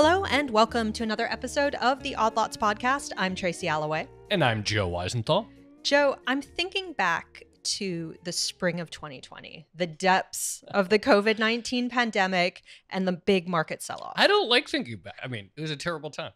Hello, and welcome to another episode of the Odd Lots podcast. I'm Tracy Alloway. And I'm Joe Weisenthal. Joe, I'm thinking back to the spring of 2020, the depths of the COVID 19 pandemic and the big market sell off. I don't like thinking back. I mean, it was a terrible time.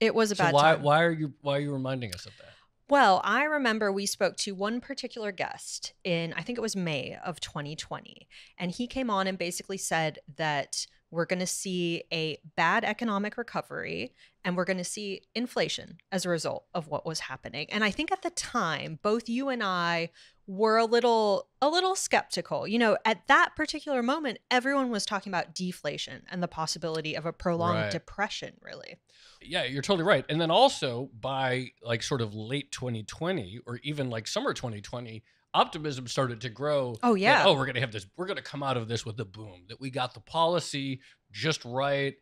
It was a so bad why, time. Why are you why are you reminding us of that? Well, I remember we spoke to one particular guest in, I think it was May of 2020. And he came on and basically said that we're going to see a bad economic recovery and we're going to see inflation as a result of what was happening. And I think at the time, both you and I were a little a little skeptical. You know, at that particular moment, everyone was talking about deflation and the possibility of a prolonged Right. depression, really. Yeah, you're totally right. And then also by like sort of late 2020 or even like summer 2020, optimism started to grow. Oh, that, yeah. oh, we're gonna have this. We're gonna come out of this with a boom. That we got the policy just right.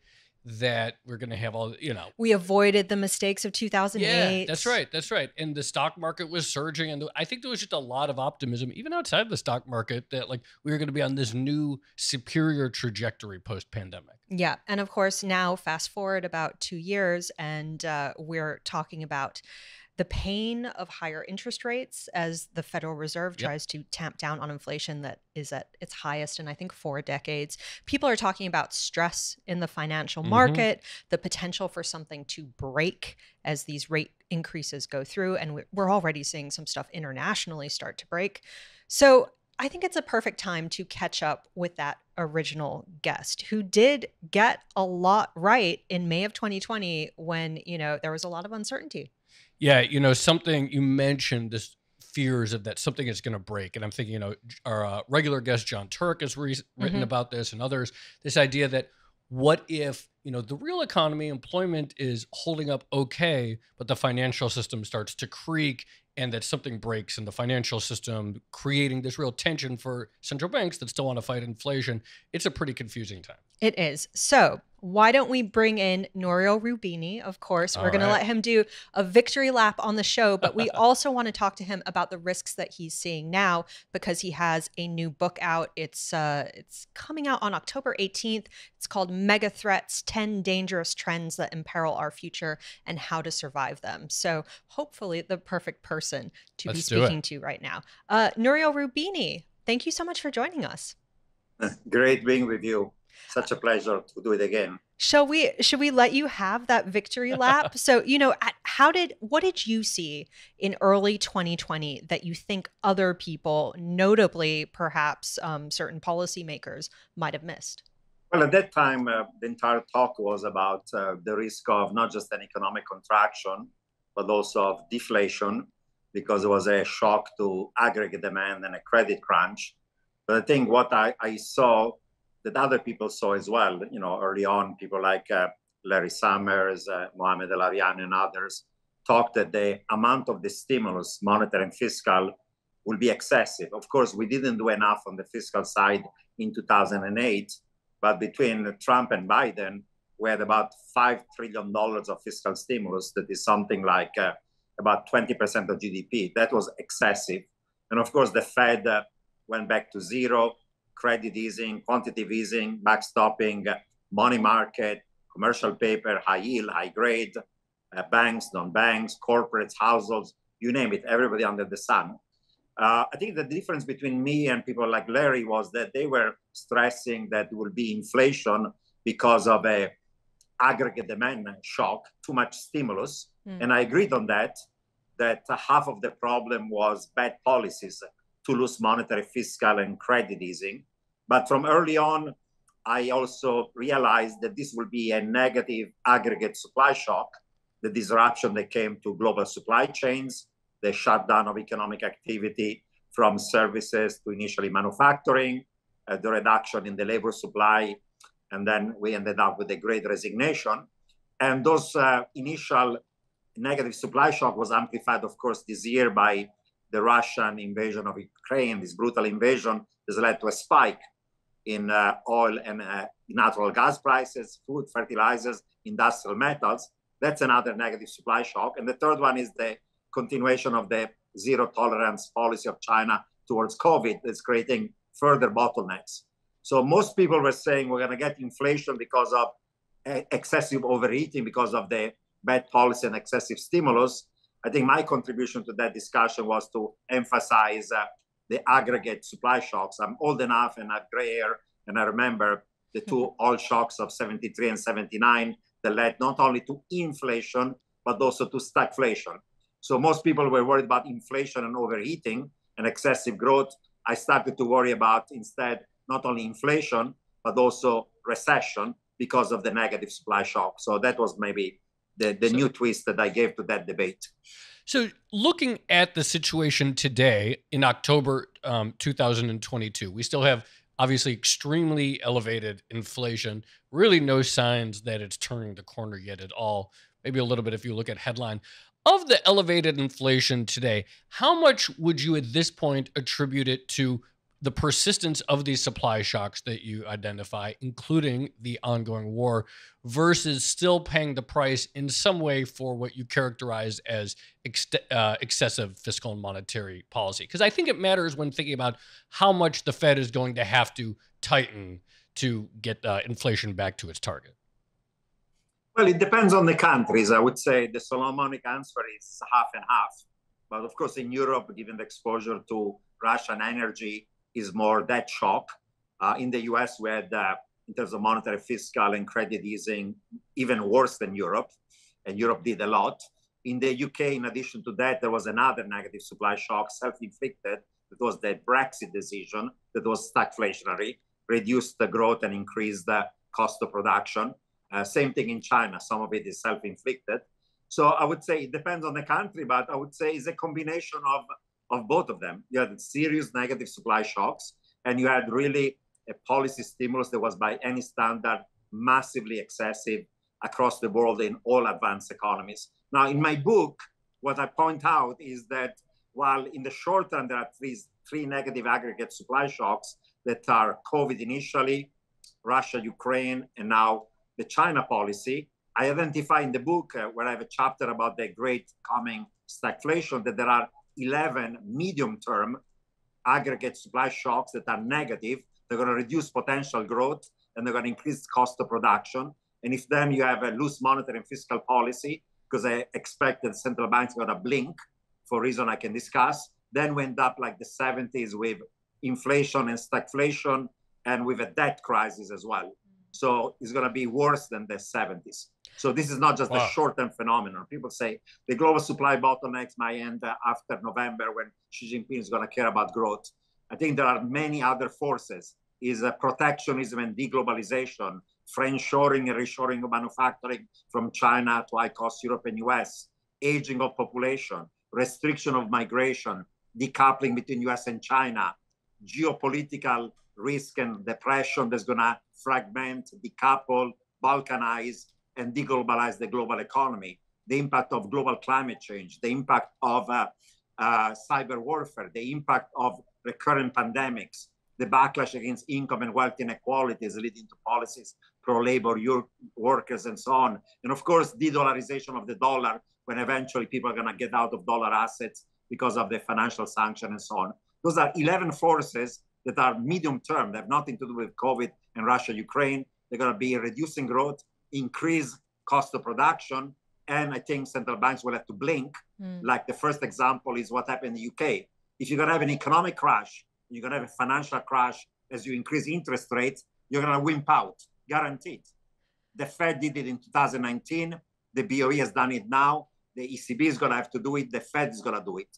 That we're gonna have all. You know, We avoided the mistakes of 2008. Yeah, that's right. That's right. And the stock market was surging, and I think there was just a lot of optimism, even outside the stock market, that like we were going to be on this new superior trajectory post pandemic. Yeah. And of course, now fast forward about two years, and uh, we're talking about the pain of higher interest rates as the Federal Reserve Yep. tries to tamp down on inflation that is at its highest in, I think, four decades. People are talking about stress in the financial Mhm. market, the potential for something to break as these rate increases go through. And we're- we're already seeing some stuff internationally start to break. So I think it's a perfect time to catch up with that original guest who did get a lot right in May of 2020 when, you know, there was a lot of uncertainty. Yeah, you know, something you mentioned this fears of that something is going to break. And I'm thinking, you know, our uh, regular guest, Jon Turek, has re- written Mhm. about this and others. This idea that what if, you know, the real economy, employment is holding up okay, but the financial system starts to creak and that something breaks in the financial system, creating this real tension for central banks that still want to fight inflation. It's a pretty confusing time. It is. So, why don't we bring in Nouriel Roubini? Of course, we're All going to let him do a victory lap on the show, but we also want to talk to him about the risks that he's seeing now because he has a new book out. It's uh it's coming out on October 18th. It's called Mega Threats: 10 Dangerous Trends That Imperil Our Future and How to Survive Them. So, hopefully the perfect person to Let's be speaking to right now. Uh Nouriel Roubini, thank you so much for joining us. Great being with you. Such a pleasure to do it again. Shall we should we let you have that victory lap? so, you know, how did what did you see in early 2020 that you think other people, notably perhaps um, certain policymakers, might have missed? Well, at that time, uh, the entire talk was about uh, the risk of not just an economic contraction, but also of deflation, because it was a shock to aggregate demand and a credit crunch. But I think what I, I saw that other people saw as well, you know, early on, people like uh, Larry Summers, uh, Mohamed El Erian, and others talked that the amount of the stimulus, monetary and fiscal, will be excessive. Of course, we didn't do enough on the fiscal side in 2008, but between Trump and Biden, we had about $5 trillion of fiscal stimulus. That is something like uh, about 20% of GDP. That was excessive. And of course, the Fed uh, went back to zero, credit easing, quantitative easing, backstopping, money market, commercial paper, high yield, high grade, uh, banks, non-banks, corporates, households, you name it, everybody under the sun. Uh, I think the difference between me and people like Larry was that they were stressing that there will be inflation because of a aggregate demand shock, too much stimulus, Mm. and I agreed on that. That half of the problem was bad policies to lose monetary, fiscal, and credit easing. But from early on, I also realized that this will be a negative aggregate supply shock, the disruption that came to global supply chains, the shutdown of economic activity from services to initially manufacturing, uh, the reduction in the labor supply, and then we ended up with a great resignation. And those uh, initial negative supply shock was amplified, of course, this year by the Russian invasion of Ukraine, this brutal invasion has led to a spike in uh, oil and uh, natural gas prices, food, fertilizers, industrial metals. That's another negative supply shock. And the third one is the continuation of the zero tolerance policy of China towards COVID that's creating further bottlenecks. So most people were saying we're going to get inflation because of excessive overeating because of the bad policy and excessive stimulus. I think my contribution to that discussion was to emphasize uh, the aggregate supply shocks. I'm old enough and I have gray hair, and I remember the two oil shocks of 73 and 79 that led not only to inflation, but also to stagflation. So most people were worried about inflation and overheating and excessive growth. I started to worry about instead not only inflation, but also recession because of the negative supply shock. So that was maybe the, the so, new twist that I gave to that debate. So, looking at the situation today in October um, 2022, we still have obviously extremely elevated inflation, really no signs that it's turning the corner yet at all. Maybe a little bit if you look at headline. Of the elevated inflation today, how much would you at this point attribute it to the persistence of these supply shocks that you identify, including the ongoing war, versus still paying the price in some way for what you characterize as ex- uh, excessive fiscal and monetary policy? Because I think it matters when thinking about how much the Fed is going to have to tighten to get uh, inflation back to its target. Well, it depends on the countries. I would say the Solomonic answer is half and half. But of course, in Europe, given the exposure to Russian energy, is more that shock. Uh, in the US, we had, uh, in terms of monetary, fiscal, and credit easing, even worse than Europe. And Europe did a lot. In the UK, in addition to that, there was another negative supply shock, self inflicted. That was the Brexit decision that was stagflationary, reduced the growth and increased the cost of production. Uh, same thing in China. Some of it is self inflicted. So I would say it depends on the country, but I would say it's a combination of of both of them. You had serious negative supply shocks, and you had really a policy stimulus that was, by any standard, massively excessive across the world in all advanced economies. Now, in my book, what I point out is that while in the short term there are three, three negative aggregate supply shocks that are COVID initially, Russia, Ukraine, and now the China policy, I identify in the book uh, where I have a chapter about the great coming stagflation that there are 11 medium term aggregate supply shocks that are negative. They're going to reduce potential growth and they're going to increase cost of production. And if then you have a loose monetary and fiscal policy, because I expect that central banks are going to blink for a reason I can discuss, then we end up like the 70s with inflation and stagflation and with a debt crisis as well. So it's going to be worse than the 70s. So this is not just wow. a short-term phenomenon. People say the global supply bottlenecks might end after November when Xi Jinping is going to care about growth. I think there are many other forces. Is uh, protectionism and deglobalization, friendshoring and reshoring of manufacturing from China to high-cost Europe and US, aging of population, restriction of migration, decoupling between US and China, geopolitical risk and depression that's going to fragment, decouple, balkanize, and deglobalize the global economy, the impact of global climate change, the impact of uh, uh, cyber warfare, the impact of recurrent pandemics, the backlash against income and wealth inequalities leading to policies pro labor workers and so on. And of course, de dollarization of the dollar when eventually people are going to get out of dollar assets because of the financial sanction and so on. Those are 11 forces that are medium term. They have nothing to do with COVID and Russia, Ukraine. They're going to be reducing growth increase cost of production. And I think central banks will have to blink. Mm. Like the first example is what happened in the UK. If you're going to have an economic crash, you're going to have a financial crash as you increase interest rates, you're going to wimp out, guaranteed. The Fed did it in 2019. The BOE has done it now. The ECB is going to have to do it. The Fed is going to do it.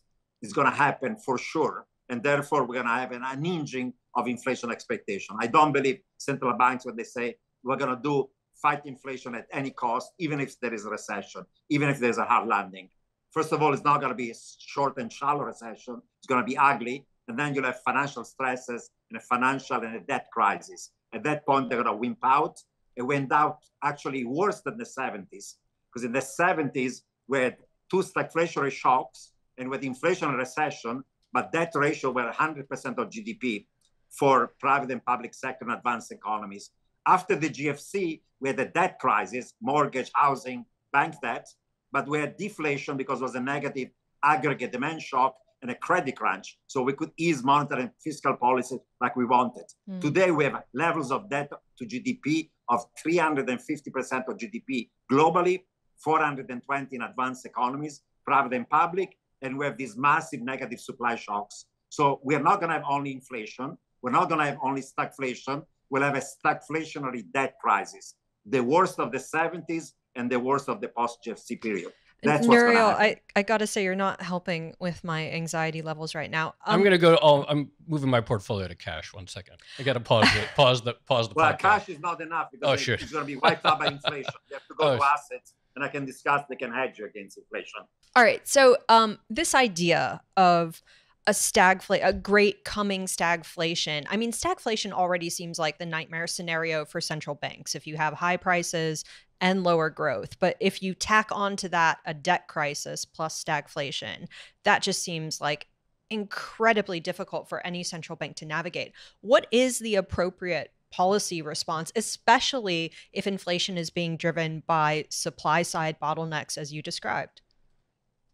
It's going to happen for sure. And therefore, we're going to have an unhinging of inflation expectation. I don't believe central banks, when they say we're going to do fight inflation at any cost, even if there is a recession, even if there's a hard landing. First of all, it's not going to be a short and shallow recession. It's going to be ugly. And then you'll have financial stresses and a financial and a debt crisis. At that point, they're going to wimp out. It went out actually worse than the 70s, because in the 70s, we had two stagflationary shocks and with inflation and recession, but that ratio were 100% of GDP for private and public sector and advanced economies. After the GFC, we had a debt crisis, mortgage, housing, bank debt, but we had deflation because it was a negative aggregate demand shock and a credit crunch. So we could ease monetary and fiscal policy like we wanted. Mm. Today, we have levels of debt to GDP of 350% of GDP globally, 420 in advanced economies, private and public, and we have these massive negative supply shocks. So we're not going to have only inflation. We're not going to have only stagflation. We'll have a stagflationary debt crisis, the worst of the 70s and the worst of the post GFC period. That's Nouriel, I, I gotta say you're not helping with my anxiety levels right now. Um, I'm gonna go. Oh, I'm moving my portfolio to cash. One second. I gotta pause it. Pause the pause the. Well, podcast. cash is not enough because oh, sure. it's gonna be wiped out by inflation. You have to go oh, to assets, and I can discuss. They can hedge against inflation. All right. So, um, this idea of a stagflation, a great coming stagflation. I mean, stagflation already seems like the nightmare scenario for central banks. If you have high prices and lower growth, but if you tack onto that a debt crisis plus stagflation, that just seems like incredibly difficult for any central bank to navigate. What is the appropriate policy response, especially if inflation is being driven by supply side bottlenecks, as you described?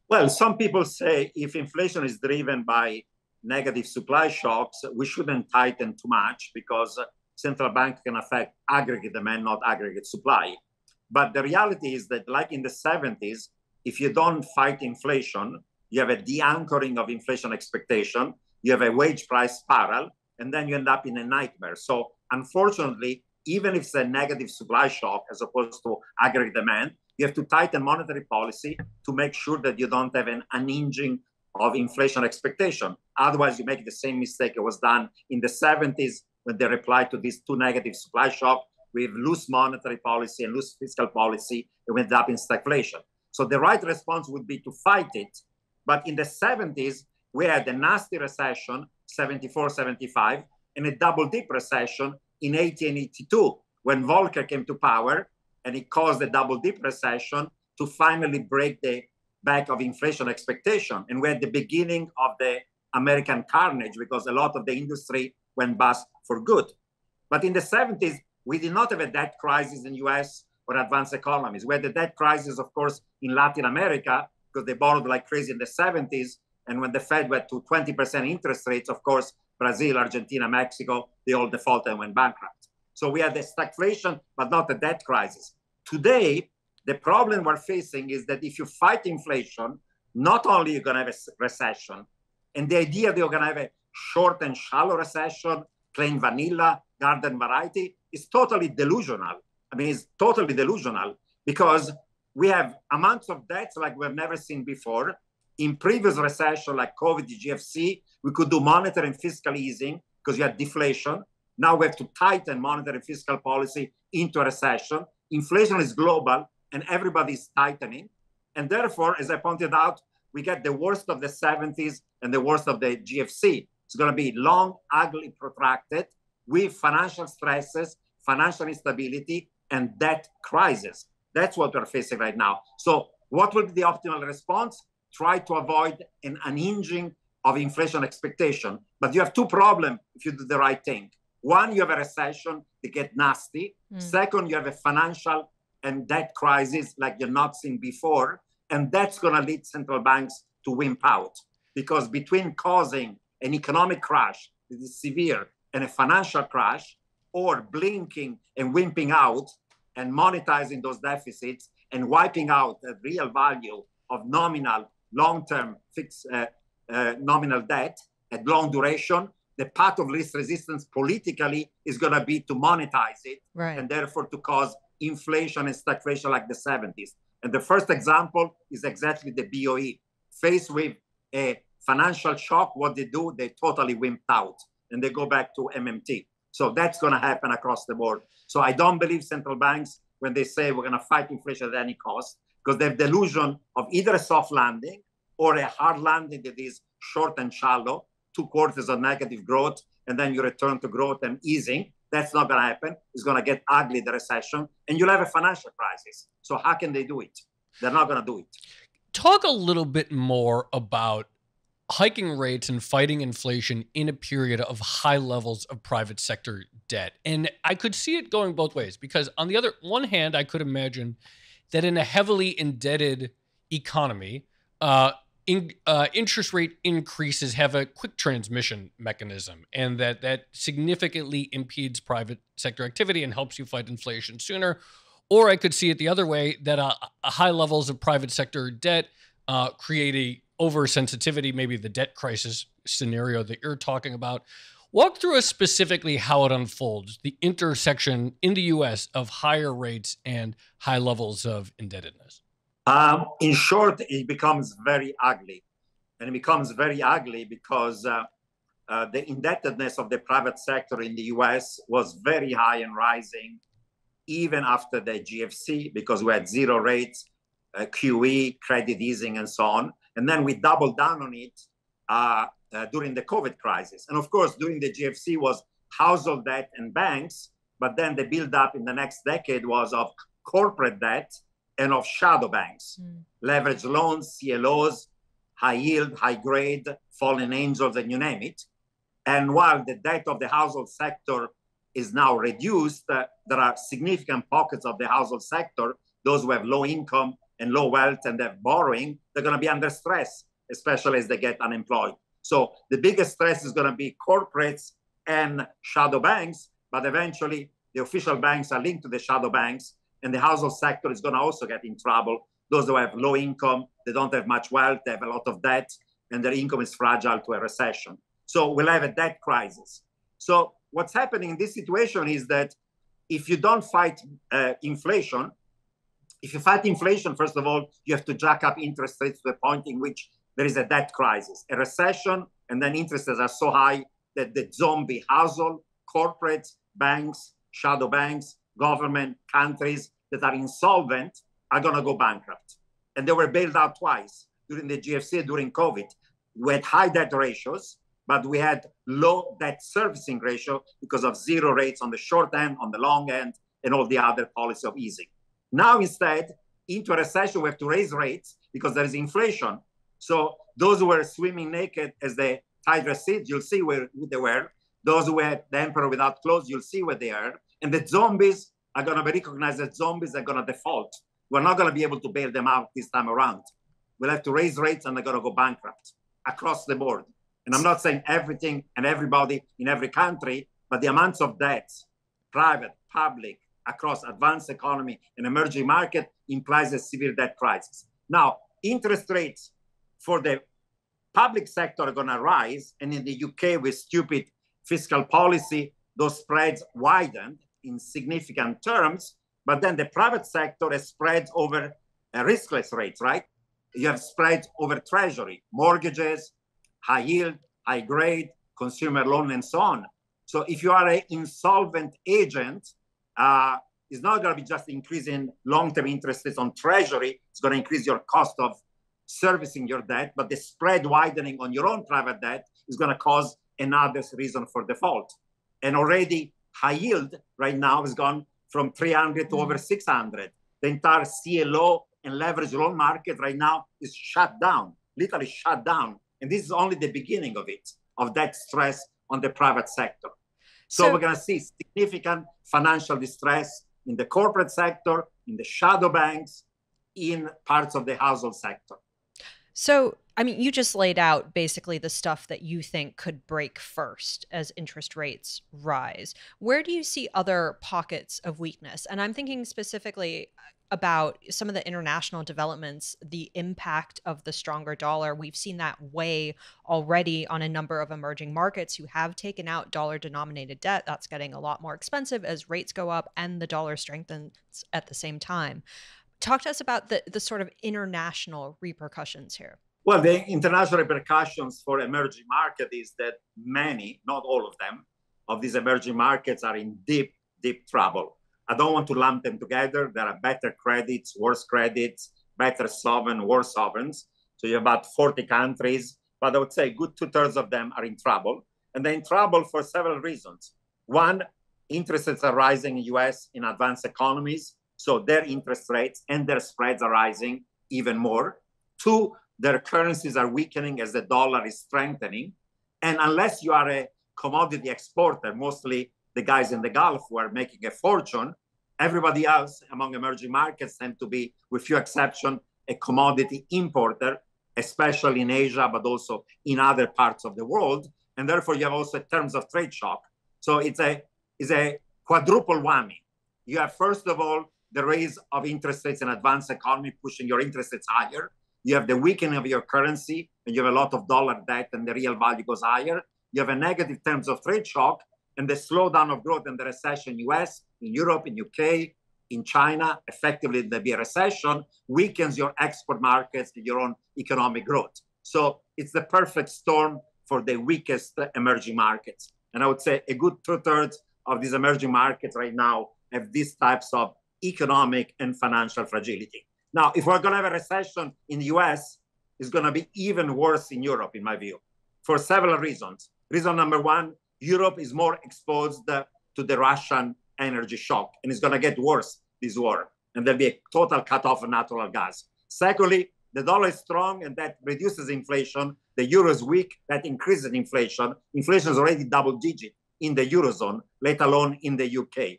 Well, some people say if inflation is driven by negative supply shocks, we shouldn't tighten too much because central bank can affect aggregate demand, not aggregate supply. But the reality is that, like in the 70s, if you don't fight inflation, you have a de-anchoring of inflation expectation, you have a wage price spiral, and then you end up in a nightmare. So, unfortunately, even if it's a negative supply shock as opposed to aggregate demand, you have to tighten monetary policy to make sure that you don't have an unhinging of inflation expectation. Otherwise, you make the same mistake it was done in the 70s when they replied to these two negative supply shocks with loose monetary policy and loose fiscal policy. It went up in stagflation. So the right response would be to fight it. But in the 70s, we had a nasty recession, 74, 75, and a double dip recession in 1882 when Volcker came to power and it caused a double dip recession to finally break the back of inflation expectation. And we're at the beginning of the American carnage because a lot of the industry went bust for good. But in the 70s, we did not have a debt crisis in US or advanced economies. We had the debt crisis, of course, in Latin America because they borrowed like crazy in the 70s. And when the Fed went to 20% interest rates, of course, Brazil, Argentina, Mexico, they all defaulted and went bankrupt. So we had the stagflation, but not the debt crisis. Today, the problem we're facing is that if you fight inflation, not only you're going to have a recession, and the idea that you're going to have a short and shallow recession, plain vanilla, garden variety, is totally delusional. I mean, it's totally delusional because we have amounts of debts like we've never seen before. In previous recession, like COVID, GFC, we could do monetary and fiscal easing because you had deflation. Now we have to tighten monetary and fiscal policy into a recession. Inflation is global and everybody is tightening. And therefore, as I pointed out, we get the worst of the 70s and the worst of the GFC. It's going to be long, ugly, protracted with financial stresses, financial instability, and debt crisis. That's what we're facing right now. So, what will be the optimal response? Try to avoid an unhinging of inflation expectation. But you have two problems if you do the right thing. One, you have a recession that get nasty. Mm. Second, you have a financial and debt crisis like you're not seen before. And that's going to lead central banks to wimp out. Because between causing an economic crash that is severe and a financial crash, or blinking and wimping out and monetizing those deficits and wiping out the real value of nominal long-term fixed uh, uh, nominal debt at long duration the path of least resistance politically is going to be to monetize it right. and therefore to cause inflation and stagflation like the 70s. And the first example is exactly the BOE. Faced with a financial shock, what they do, they totally wimped out and they go back to MMT. So that's going to happen across the board. So I don't believe central banks, when they say we're going to fight inflation at any cost, because they have the delusion of either a soft landing or a hard landing that is short and shallow, two quarters of negative growth, and then you return to growth and easing. That's not going to happen. It's going to get ugly, the recession, and you'll have a financial crisis. So, how can they do it? They're not going to do it. Talk a little bit more about hiking rates and fighting inflation in a period of high levels of private sector debt. And I could see it going both ways because, on the other one hand, I could imagine that in a heavily indebted economy, uh, in, uh, interest rate increases have a quick transmission mechanism, and that that significantly impedes private sector activity and helps you fight inflation sooner. Or I could see it the other way that uh, high levels of private sector debt uh, create a oversensitivity, maybe the debt crisis scenario that you're talking about. Walk through us specifically how it unfolds, the intersection in the US of higher rates and high levels of indebtedness. Um, in short, it becomes very ugly. And it becomes very ugly because uh, uh, the indebtedness of the private sector in the US was very high and rising even after the GFC because we had zero rates, uh, QE, credit easing, and so on. And then we doubled down on it uh, uh, during the COVID crisis. And of course, during the GFC was household debt and banks, but then the build up in the next decade was of corporate debt and of shadow banks, mm. leverage loans, CLOs, high yield, high grade, fallen angels, and you name it. And while the debt of the household sector is now reduced, uh, there are significant pockets of the household sector, those who have low income and low wealth and they're borrowing, they're going to be under stress, especially as they get unemployed. So the biggest stress is going to be corporates and shadow banks, but eventually the official banks are linked to the shadow banks, and the household sector is going to also get in trouble. Those who have low income, they don't have much wealth, they have a lot of debt, and their income is fragile to a recession. So we'll have a debt crisis. So what's happening in this situation is that if you don't fight uh, inflation, if you fight inflation, first of all, you have to jack up interest rates to the point in which there is a debt crisis, a recession, and then interest rates are so high that the zombie household, corporates, banks, shadow banks, government, countries that are insolvent are going to go bankrupt. And they were bailed out twice during the GFC, during COVID. We had high debt ratios, but we had low debt servicing ratio because of zero rates on the short end, on the long end, and all the other policy of easing. Now, instead, into a recession, we have to raise rates because there is inflation. So those who were swimming naked as the tigress seeds, you'll see where they were. Those who were the emperor without clothes, you'll see where they are. And the zombies are going to be recognized as zombies are going to default. We're not going to be able to bail them out this time around. We'll have to raise rates and they're going to go bankrupt across the board. And I'm not saying everything and everybody in every country, but the amounts of debts, private, public, across advanced economy and emerging market implies a severe debt crisis. Now, interest rates for the public sector are going to rise. And in the UK, with stupid fiscal policy, those spreads widened in significant terms. But then the private sector has spread over uh, riskless rates, right? You have spread over treasury, mortgages, high yield, high grade, consumer loan, and so on. So if you are an insolvent agent, uh, it's not going to be just increasing long-term interest rates on treasury. It's going to increase your cost of servicing your debt, but the spread widening on your own private debt is going to cause another reason for default. And already high yield right now has gone from 300 to mm. over 600. The entire CLO and leverage loan market right now is shut down, literally shut down and this is only the beginning of it, of that stress on the private sector. So, so we're going to see significant financial distress in the corporate sector, in the shadow banks, in parts of the household sector. So, I mean, you just laid out basically the stuff that you think could break first as interest rates rise. Where do you see other pockets of weakness? And I'm thinking specifically about some of the international developments, the impact of the stronger dollar. We've seen that weigh already on a number of emerging markets who have taken out dollar denominated debt. That's getting a lot more expensive as rates go up and the dollar strengthens at the same time. Talk to us about the, the sort of international repercussions here. Well, the international repercussions for emerging market is that many, not all of them, of these emerging markets are in deep, deep trouble I don't want to lump them together. There are better credits, worse credits, better sovereign, worse sovereigns. So you have about 40 countries, but I would say good two thirds of them are in trouble. And they're in trouble for several reasons. One, interest rates are rising in US in advanced economies. So their interest rates and their spreads are rising even more. Two, their currencies are weakening as the dollar is strengthening. And unless you are a commodity exporter, mostly the guys in the Gulf who are making a fortune. Everybody else among emerging markets tend to be, with few exceptions, a commodity importer. especially in Asia, but also in other parts of the world. And therefore, you have also terms of trade shock. So it's a it's a quadruple whammy. You have first of all the raise of interest rates in advanced economy, pushing your interest rates higher. You have the weakening of your currency, and you have a lot of dollar debt, and the real value goes higher. You have a negative terms of trade shock, and the slowdown of growth and the recession in US, in Europe, in UK, in China, effectively there be a recession, weakens your export markets your own economic growth. So it's the perfect storm for the weakest emerging markets. And I would say a good two thirds of these emerging markets right now have these types of economic and financial fragility. Now, if we're going to have a recession in the US, it's going to be even worse in Europe, in my view, for several reasons. Reason number one Europe is more exposed to the Russian energy shock, and it's going to get worse this war, and there'll be a total cutoff of natural gas. Secondly, the dollar is strong, and that reduces inflation. The euro is weak, that increases inflation. Inflation is already double digit in the eurozone, let alone in the UK.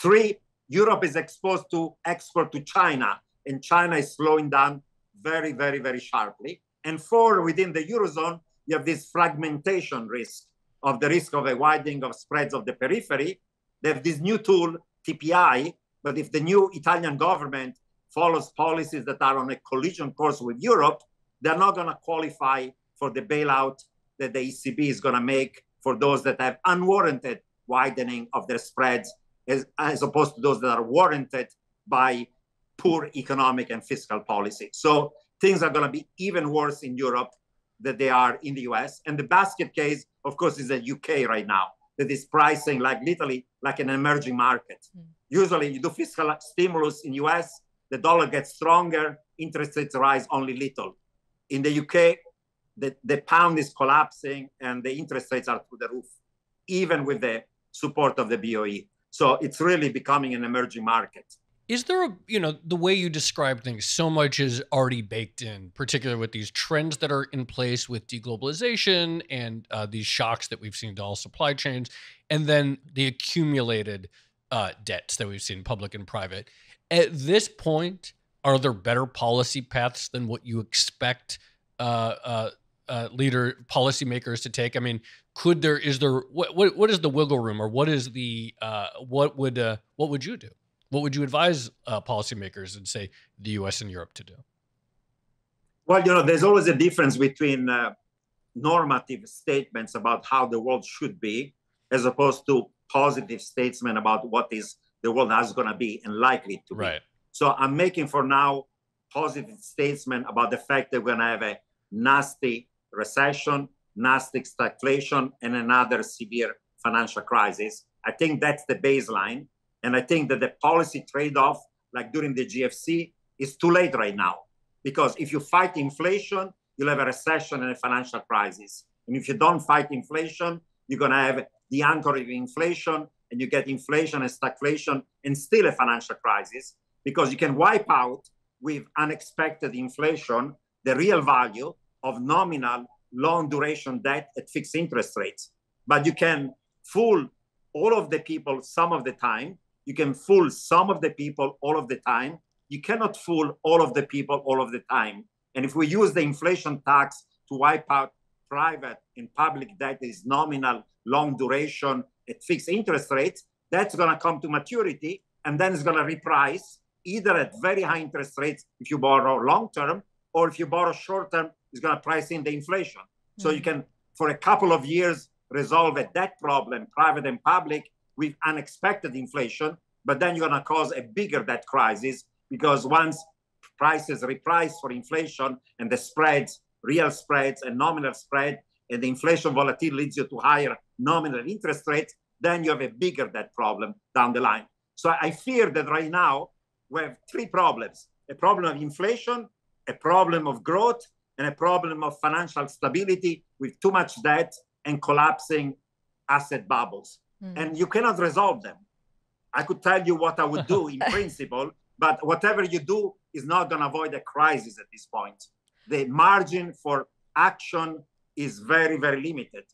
Three, Europe is exposed to export to China, and China is slowing down very, very, very sharply. And four, within the eurozone, you have this fragmentation risk of the risk of a widening of spreads of the periphery. They have this new tool, TPI, but if the new Italian government follows policies that are on a collision course with Europe, they're not going to qualify for the bailout that the ECB is going to make for those that have unwarranted widening of their spreads, as, as opposed to those that are warranted by poor economic and fiscal policy. So things are going to be even worse in Europe than they are in the US. And the basket case, of course, is the UK right now that is pricing like literally like an emerging market. Mm. Usually you do fiscal stimulus in US, the dollar gets stronger, interest rates rise only little. In the UK, the, the pound is collapsing and the interest rates are through the roof, even with the support of the BOE. So it's really becoming an emerging market. Is there a you know the way you describe things so much is already baked in particularly with these trends that are in place with deglobalization and uh, these shocks that we've seen to all supply chains and then the accumulated uh, debts that we've seen public and private? At this point are there better policy paths than what you expect uh, uh, uh leader policymakers to take i mean could there is there what, what, what is the wiggle room or what is the uh, what would what would you do what would you advise uh, policymakers and say the U.S. and Europe to do? Well, you know, there's always a difference between uh, normative statements about how the world should be, as opposed to positive statements about what is the world is going to be and likely to be. So I'm making for now positive statement about the fact that we're going to have a nasty recession, nasty stagflation, and another severe financial crisis. I think that's the baseline. And I think that the policy trade off, like during the GFC, is too late right now. Because if you fight inflation, you'll have a recession and a financial crisis. And if you don't fight inflation, you're going to have the anchor of inflation, and you get inflation and stagflation and still a financial crisis because you can wipe out with unexpected inflation the real value of nominal long duration debt at fixed interest rates. But you can fool all of the people some of the time you can fool some of the people all of the time. You cannot fool all of the people all of the time. And if we use the inflation tax to wipe out private and public debt is nominal, long duration at fixed interest rates, that's going to come to maturity and then it's going to reprice either at very high interest rates if you borrow long term or if you borrow short term, it's going to price in the inflation. Mm-hmm. So you can, for a couple of years, resolve a debt problem, private and public, with unexpected inflation, but then you're going to cause a bigger debt crisis because once prices reprice for inflation and the spreads, real spreads and nominal spread, and the inflation volatility leads you to higher nominal interest rates, then you have a bigger debt problem down the line. So I fear that right now we have three problems a problem of inflation, a problem of growth, and a problem of financial stability with too much debt and collapsing asset bubbles mm. and you cannot resolve them. I could tell you what I would do in principle, but whatever you do is not going to avoid a crisis at this point. The margin for action is very, very limited.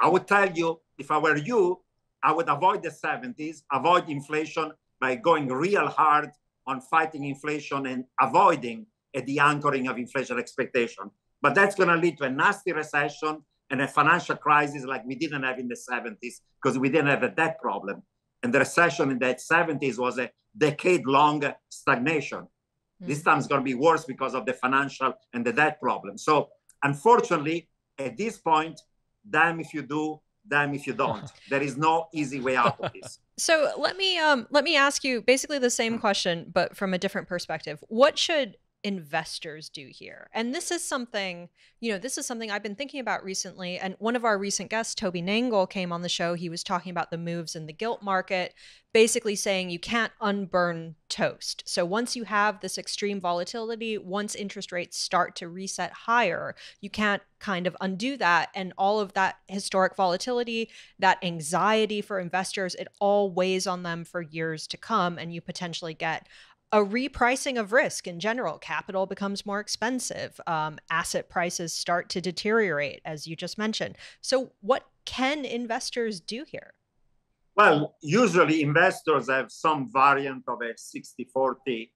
I would tell you, if I were you, I would avoid the 70s, avoid inflation by going real hard on fighting inflation and avoiding at the anchoring of inflation expectation. But that's going to lead to a nasty recession and a financial crisis like we didn't have in the 70s because we didn't have a debt problem. And the recession in the 70s was a decade long stagnation. Mm. This time it's going to be worse because of the financial and the debt problem. So, unfortunately, at this point, damn if you do, damn if you don't. there is no easy way out of this. So let me um let me ask you basically the same question, but from a different perspective. What should investors do here? And this is something, you know, this is something I've been thinking about recently. And one of our recent guests, Toby Nangle, came on the show. He was talking about the moves in the gilt market, basically saying you can't unburn toast. So once you have this extreme volatility, once interest rates start to reset higher, you can't kind of undo that. And all of that historic volatility, that anxiety for investors, it all weighs on them for years to come. And you potentially get a repricing of risk in general. Capital becomes more expensive. Um, asset prices start to deteriorate, as you just mentioned. So, what can investors do here? Well, usually investors have some variant of a 60 40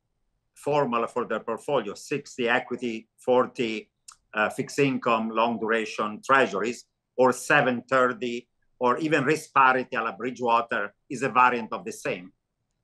formula for their portfolio 60 equity, 40 uh, fixed income, long duration treasuries, or 730, or even risk parity a la Bridgewater is a variant of the same.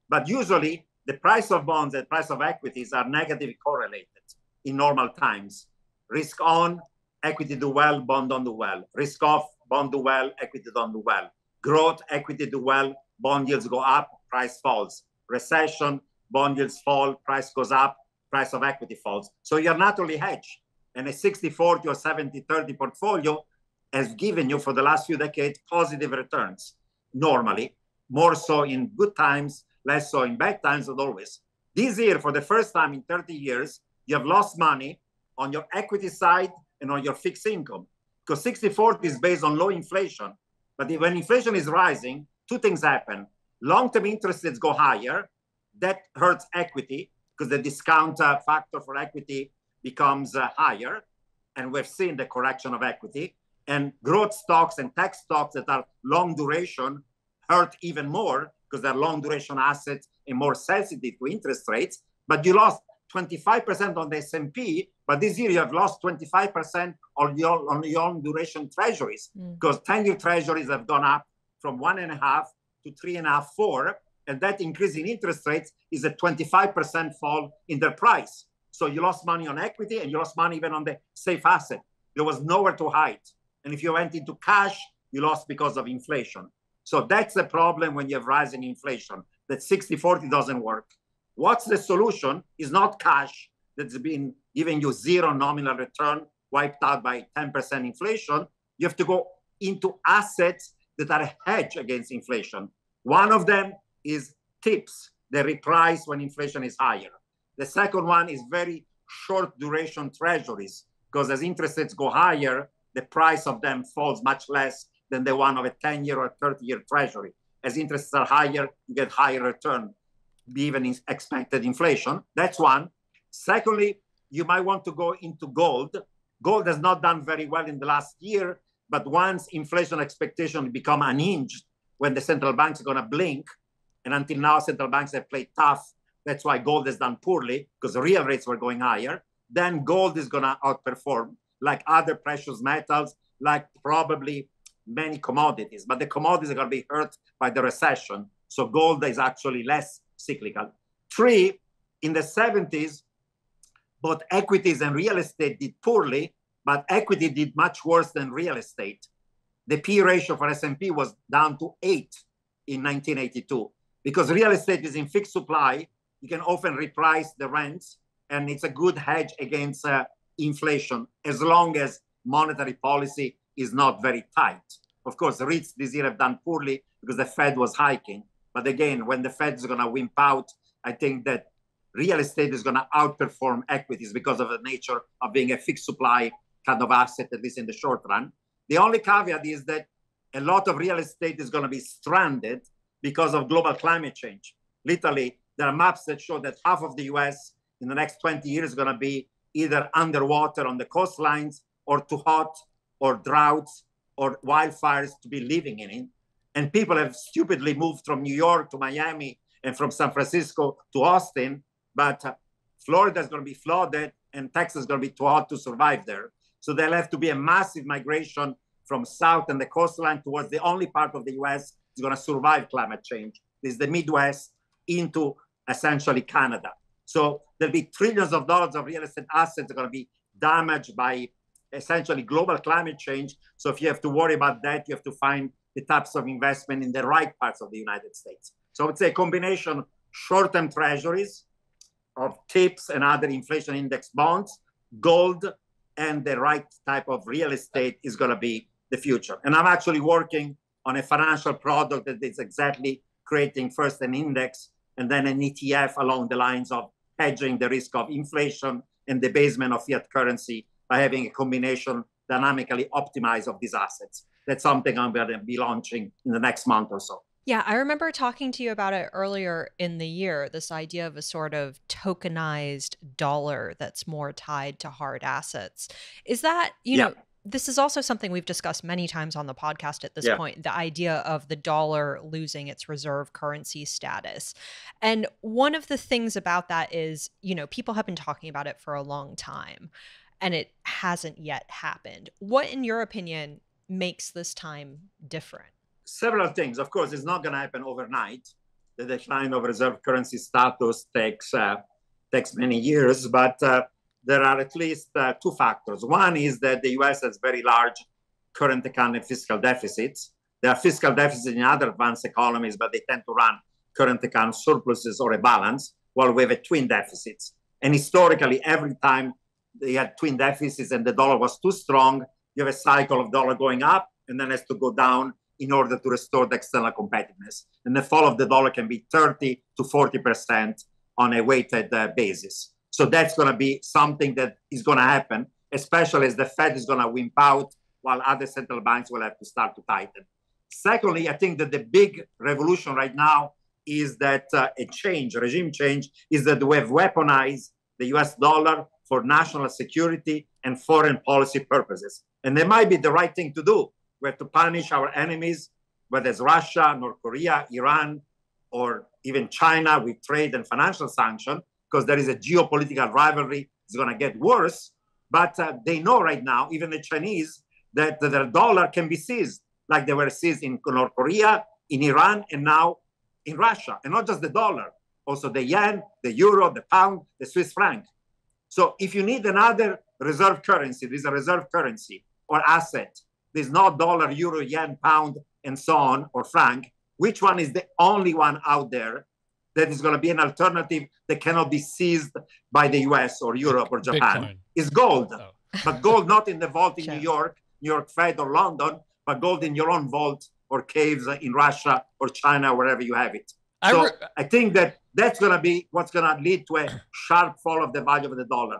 But usually, the price of bonds and price of equities are negatively correlated in normal times. Risk on, equity do well, bond don't do well. Risk off, bond do well, equity don't do well. Growth, equity do well, bond yields go up, price falls. Recession, bond yields fall, price goes up, price of equity falls. So you're naturally hedged. And a 60 40 or 70 30 portfolio has given you for the last few decades positive returns normally, more so in good times less so in bad times, but always. This year, for the first time in 30 years, you have lost money on your equity side and on your fixed income because 60-40 is based on low inflation. But when inflation is rising, two things happen. Long-term interest rates go higher. That hurts equity because the discount uh, factor for equity becomes uh, higher. And we've seen the correction of equity. And growth stocks and tech stocks that are long duration hurt even more because they're long duration assets and more sensitive to interest rates. But you lost 25% on the S&P, but this year you have lost 25% on your on your long duration treasuries mm. because 10-year treasuries have gone up from one and a half to three and a half, four, and that increase in interest rates is a 25% fall in their price. So you lost money on equity and you lost money even on the safe asset. There was nowhere to hide. And if you went into cash, you lost because of inflation. So that's the problem when you have rising inflation, that 60-40 doesn't work. What's the solution is not cash that's been giving you zero nominal return wiped out by 10% inflation. You have to go into assets that are hedged against inflation. One of them is TIPS that reprice when inflation is higher. The second one is very short duration treasuries, because as interest rates go higher, the price of them falls much less than the one of a 10 year or 30 year treasury. As interests are higher, you get higher return, even in expected inflation. That's one. Secondly, you might want to go into gold. Gold has not done very well in the last year, but once inflation expectations become unhinged, when the central banks are going to blink, and until now central banks have played tough, that's why gold has done poorly because real rates were going higher. Then gold is going to outperform, like other precious metals, like probably many commodities, but the commodities are going to be hurt by the recession. So gold is actually less cyclical. Three, in the 70s, both equities and real estate did poorly, but equity did much worse than real estate. The P ratio for S&P was down to eight in 1982 because real estate is in fixed supply. You can often reprice the rents, and it's a good hedge against uh, inflation as long as monetary policy is not very tight. Of course, REITs this year have done poorly because the Fed was hiking. But again, when the Fed is going to wimp out, I think that real estate is going to outperform equities because of the nature of being a fixed supply kind of asset, at least in the short run. The only caveat is that a lot of real estate is going to be stranded because of global climate change. Literally, there are maps that show that half of the US in the next 20 years is going to be either underwater on the coastlines or too hot or droughts or wildfires to be living in it. And people have stupidly moved from New York to Miami and from San Francisco to Austin. But uh, Florida is going to be flooded and Texas is going to be too hot to survive there. So there'll have to be a massive migration from south and the coastline towards the only part of the US is going to survive climate change. This is the Midwest into essentially Canada. So there'll be trillions of dollars of real estate assets are going to be damaged by essentially global climate change. So if you have to worry about that, you have to find the types of investment in the right parts of the United States. So I would say a combination short-term treasuries of TIPS and other inflation index bonds, gold, and the right type of real estate is going to be the future. And I'm actually working on a financial product that is exactly creating first an index and then an ETF along the lines of hedging the risk of inflation and debasement of fiat currency by having a combination dynamically optimized of these assets. That's something I'm going to be launching in the next month or so. Yeah, I remember talking to you about it earlier in the year this idea of a sort of tokenized dollar that's more tied to hard assets. Is that, you yeah. know, this is also something we've discussed many times on the podcast at this yeah. point the idea of the dollar losing its reserve currency status. And one of the things about that is, you know, people have been talking about it for a long time and it hasn't yet happened. What, in your opinion, makes this time different? Several things. Of course, it's not going to happen overnight. The decline of reserve currency status takes uh, takes many years, but uh, there are at least uh, two factors. One is that the U.S. has very large current account and fiscal deficits. There are fiscal deficits in other advanced economies, but they tend to run current account surpluses or a balance, while we have a twin deficits. And historically, every time they had twin deficits and the dollar was too strong, you have a cycle of dollar going up and then has to go down in order to restore the external competitiveness. And the fall of the dollar can be 30 to 40% on a weighted uh, basis. So that's going to be something that is going to happen, especially as the Fed is going to wimp out while other central banks will have to start to tighten. Secondly, I think that the big revolution right now is that uh, a change, regime change, is that we have weaponized the US dollar for national security and foreign policy purposes. And that might be the right thing to do. We have to punish our enemies, whether it's Russia, North Korea, Iran, or even China with trade and financial sanctions, because there is a geopolitical rivalry. It's going to get worse. But uh, they know right now, even the Chinese, that their dollar can be seized, like they were seized in North Korea, in Iran, and now in Russia. And not just the dollar, also the yen, the euro, the pound, the Swiss franc. So if you need another reserve currency, there's a reserve currency or asset. There's no dollar, euro, yen, pound, and so on, or franc. Which one is the only one out there that is going to be an alternative that cannot be seized by the US or Europe or Japan? Bitcoin. Is gold. Oh. but gold not in the vault in New York, New York Fed or London, but gold in your own vault or caves in Russia or China, wherever you have it. I so I think that that's going to be what's going to lead to a sharp fall of the value of the dollar.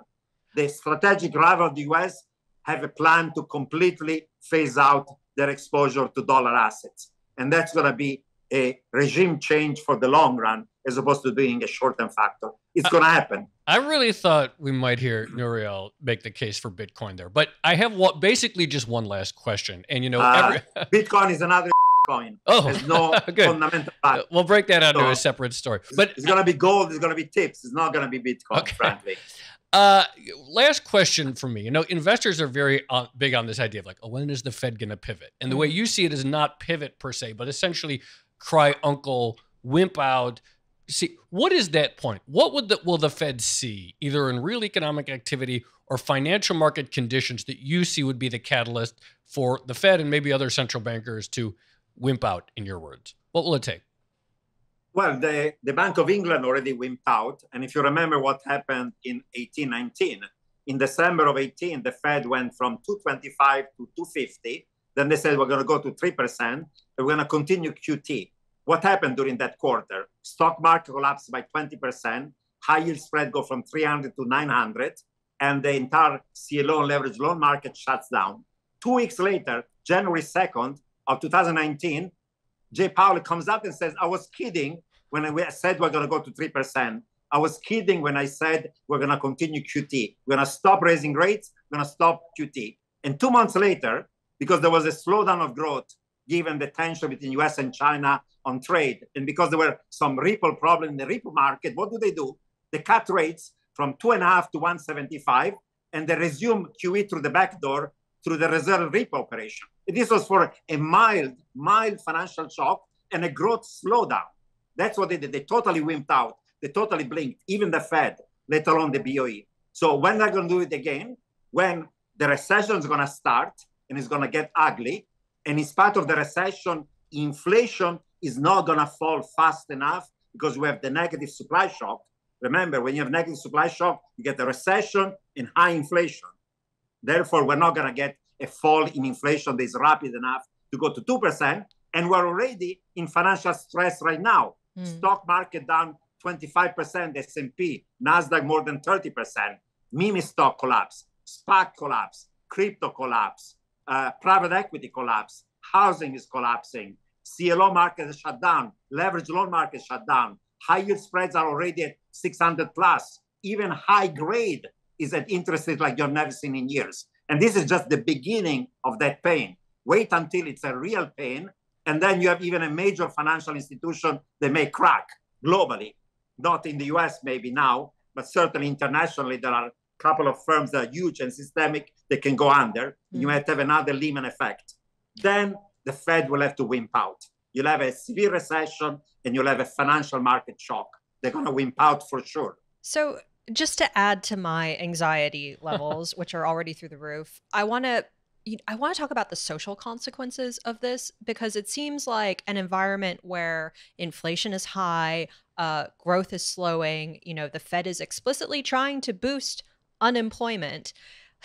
The strategic rival of the US have a plan to completely phase out their exposure to dollar assets. And that's going to be a regime change for the long run as opposed to being a short-term factor. It's going to happen. I really thought we might hear Nouriel make the case for Bitcoin there, but I have what basically just one last question. And you know, uh, every- Bitcoin is another coin. Oh, there's no fundamental value. We'll break that out so, into a separate story. But it's going to be gold. It's going to be TIPS. It's not going to be Bitcoin, okay. frankly. Uh, last question for me. You know, investors are very uh, big on this idea of like, oh, when is the Fed going to pivot? And the way mm-hmm. you see it is not pivot per se, but essentially cry uncle, wimp out. See, what is that point? What would the, will the Fed see, either in real economic activity or financial market conditions, that you see would be the catalyst for the Fed and maybe other central bankers to wimp out, in your words? What will it take? Well, the, the Bank of England already wimped out. And if you remember what happened in 1819, in December of 18, the Fed went from 225 to 250. Then they said, we're going to go to 3%, and we're going to continue QT. What happened during that quarter? Stock market collapsed by 20%, high yield spread go from 300 to 900, and the entire CLO leverage loan market shuts down. Two weeks later, January 2nd, of 2019, Jay Powell comes out and says, I was kidding when I said we're going to go to 3%. I was kidding when I said we're going to continue QT. We're going to stop raising rates. We're going to stop QT. And two months later, because there was a slowdown of growth given the tension between US and China on trade, and because there were some ripple problem in the repo market, what do they do? They cut rates from two and a half to 175, and they resume QE through the back door through the reserve repo operation. This was for a mild, mild financial shock and a growth slowdown. That's what they did. They totally wimped out. They totally blinked, even the Fed, let alone the BOE. So when they're going to do it again, when the recession is going to start and it's going to get ugly, and in spite of the recession, inflation is not going to fall fast enough because we have the negative supply shock. Remember, when you have negative supply shock, you get a recession and high inflation. Therefore, we're not going to get a fall in inflation that is rapid enough to go to 2%. And we're already in financial stress right now. Mm. Stock market down 25%, S&P, Nasdaq more than 30%, meme stock collapse, SPAC collapse, crypto collapse, uh, private equity collapse, housing is collapsing, CLO market is shut down, leverage loan market shut down, high yield spreads are already at 600 plus, even high grade is at interest rate like you've never seen in years. And this is just the beginning of that pain. Wait until it's a real pain. And then you have even a major financial institution that may crack globally, not in the US maybe now, but certainly internationally. There are a couple of firms that are huge and systemic that can go under. Mm-hmm. You might have another Lehman effect. Then the Fed will have to wimp out. You'll have a severe recession and you'll have a financial market shock. They're going to wimp out for sure. So just to add to my anxiety levels, which are already through the roof, I want to I want to talk about the social consequences of this because it seems like an environment where inflation is high, uh, growth is slowing. You know, the Fed is explicitly trying to boost unemployment.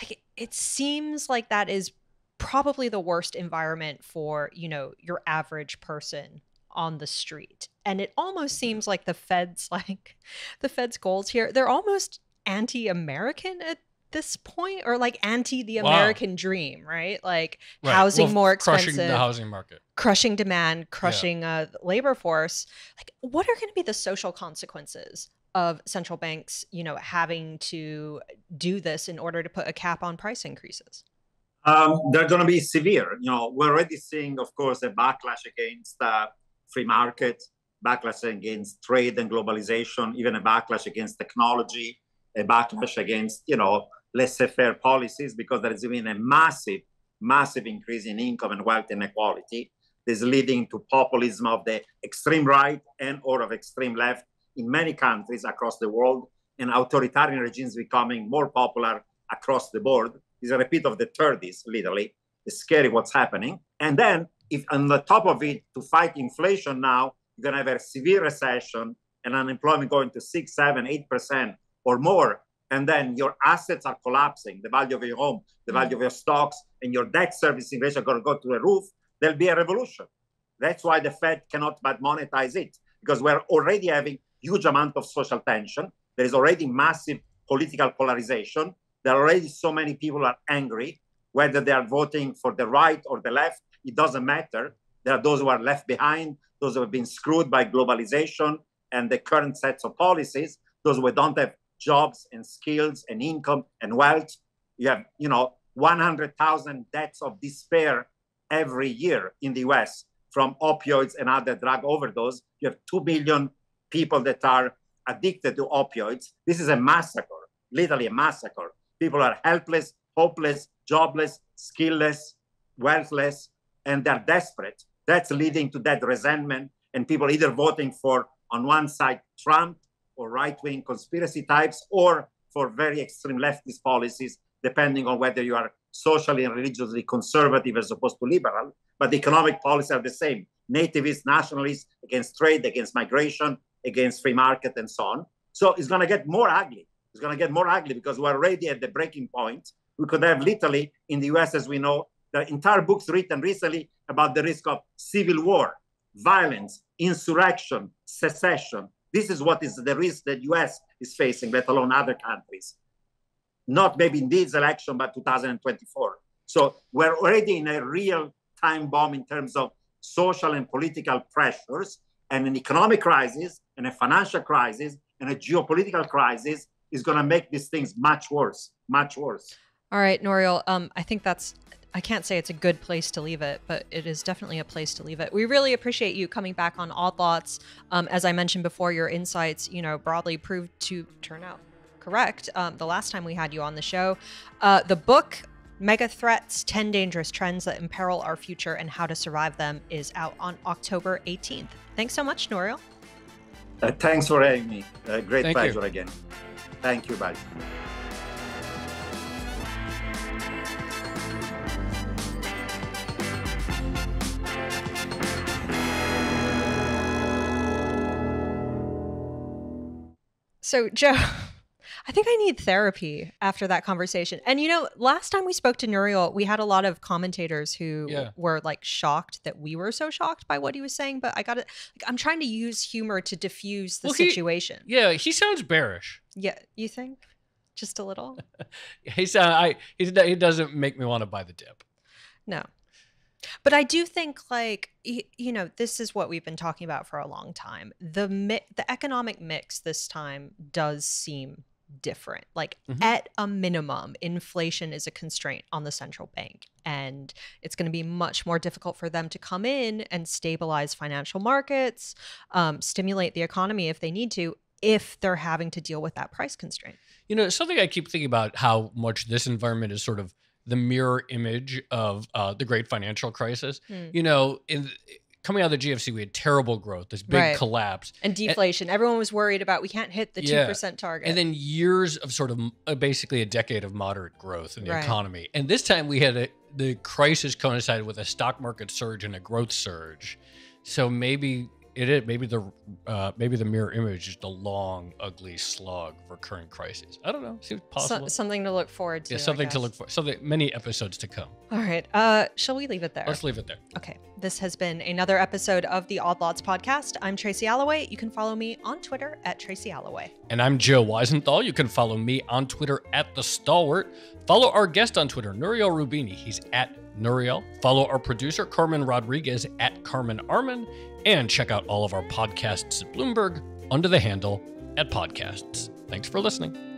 Like it seems like that is probably the worst environment for you know your average person on the street. And it almost seems like the Fed's like the Fed's goals here, they're almost anti-American at this point or like anti the American wow. dream, right? Like right. housing well, more expensive, crushing the housing market, crushing demand, crushing yeah. uh, labor force. Like, what are going to be the social consequences of central banks, you know, having to do this in order to put a cap on price increases? Um, they're going to be severe. You know, we're already seeing, of course, a backlash against uh, free market, backlash against trade and globalization, even a backlash against technology, a backlash against, you know, laissez-faire policies because there has been a massive, massive increase in income and wealth inequality. This is leading to populism of the extreme right and or of extreme left in many countries across the world, and authoritarian regimes becoming more popular across the board. It's a repeat of the 30s, literally. It's scary what's happening. And then if on the top of it, to fight inflation now, you're going to have a severe recession and unemployment going to six, seven, eight percent or more, and then your assets are collapsing, the value of your home, the mm. value of your stocks, and your debt servicing ratio are going to go to the roof, there'll be a revolution. That's why the Fed cannot but monetize it, because we're already having huge amount of social tension. There is already massive political polarization. There are already so many people are angry, whether they are voting for the right or the left it doesn't matter. There are those who are left behind, those who have been screwed by globalization and the current sets of policies, those who don't have jobs and skills and income and wealth. You have, you know, 100,000 deaths of despair every year in the US from opioids and other drug overdose. You have 2 million people that are addicted to opioids. This is a massacre, literally a massacre. People are helpless, hopeless, jobless, skillless, wealthless, and they're desperate. That's leading to that resentment and people either voting for, on one side, Trump or right wing conspiracy types or for very extreme leftist policies, depending on whether you are socially and religiously conservative as opposed to liberal. But the economic policies are the same nativist, nationalist, against trade, against migration, against free market, and so on. So it's going to get more ugly. It's going to get more ugly because we're already at the breaking point. We could have literally in the US, as we know, the entire books written recently about the risk of civil war, violence, insurrection, secession. This is what is the risk that US is facing, let alone other countries. Not maybe in this election, but 2024. So we're already in a real time bomb in terms of social and political pressures, and an economic crisis, and a financial crisis, and a geopolitical crisis is going to make these things much worse, much worse. All right, Nouriel, Um, I think that's I can't say it's a good place to leave it, but it is definitely a place to leave it. We really appreciate you coming back on Odd Lots. Um, as I mentioned before, your insights, you know, broadly proved to turn out correct. Um, the last time we had you on the show, uh, the book Mega Threats 10 Dangerous Trends That Imperil Our Future and How to Survive Them is out on October 18th. Thanks so much, Nouriel. Uh, thanks for having me. Uh, great Thank pleasure you. again. Thank you, bye. So, Joe, I think I need therapy after that conversation. And you know, last time we spoke to Nouriel, we had a lot of commentators who Yeah. were like shocked that we were so shocked by what he was saying. But I got to, like, I'm trying to use humor to diffuse the Well, he- situation. Yeah, he sounds bearish. yeah, you think? Just a little? he's sound, I he, he doesn't make me want to buy the dip. No. But I do think like you know this is what we've been talking about for a long time. The mi- the economic mix this time does seem different. Like Mhm. at a minimum inflation is a constraint on the central bank and it's going to be much more difficult for them to come in and stabilize financial markets, um, stimulate the economy if they need to if they're having to deal with that price constraint. You know, something I keep thinking about how much this environment is sort of the mirror image of uh, the great financial crisis. Hmm. You know, in coming out of the GFC, we had terrible growth, this big Right. collapse, And deflation, everyone was worried about we can't hit the 2% target. and then years of sort of uh, basically a decade of moderate growth in the Right. economy. And this time we had a, the crisis coincided with a stock market surge and a growth surge. So maybe it is maybe the uh, maybe the mirror image is the long, ugly slog of recurring crises. I don't know. Seems So- possible. something to look forward to. yeah, something to look for. Something many episodes to come. All right. Uh, shall we leave it there? Let's leave it there. Okay. This has been another episode of the Odd Lots podcast. I'm Tracy Alloway. You can follow me on Twitter at Tracy Alloway. And I'm Joe Weisenthal. You can follow me on Twitter at The Stalwart. Follow our guest on Twitter, Nouriel Roubini. He's at Nouriel. Follow our producer, Carmen Rodriguez, at Carmen Armen. And check out all of our podcasts at Bloomberg under the handle at Podcasts. Thanks for listening.